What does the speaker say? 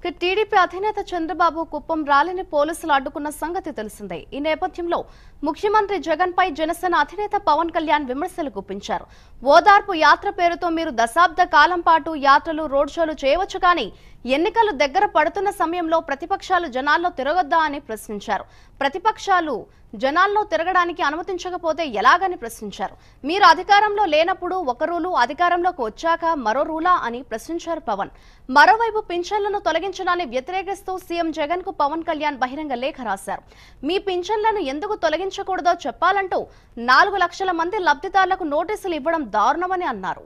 ఇక టీడీపీ అధినేత చంద్రబాబు కుప్పం ర్యాలీని పోలీసులు అడ్డుకున్న సంగతి తెలిసిందే. ఈ నేపథ్యంలో ముఖ్యమంత్రి జగన్ పై జనసేన అధినేత పవన్ కళ్యాణ్ విమర్శలు గుప్పించారు. ఓదార్పు యాత్ర పేరుతో మీరు దశాబ్ద కాలం పాటు యాత్రలు రోడ్ షోలు చేయవచ్చు కానీ ఎన్నికలు దగ్గర పడుతున్న సమయంలో ప్రతిపక్షాలు జనాల్లో తిరగొద్దా అని ప్రశ్నించారు. ప్రతిపక్షాలు జనాల్లో తిరగడానికి అనుమతించకపోతే ఎలాగని ప్రశ్నించారు. మీరు అధికారంలో లేనప్పుడు ఒక రూలు అధికారంలోకి వచ్చాక మరో రూలా అని ప్రశ్నించారు పవన్. మరోవైపు పింఛన్లను తొలగించడాన్ని వ్యతిరేకిస్తూ సీఎం జగన్కు పవన్ కళ్యాణ్ బహిరంగ లేఖ రాశారు. మీ పింఛన్లను ఎందుకు తొలగించకూడదో చెప్పాలంటూ నాలుగు లక్షల మంది లబ్ధిదారులకు నోటీసులు ఇవ్వడం దారుణమని అన్నారు.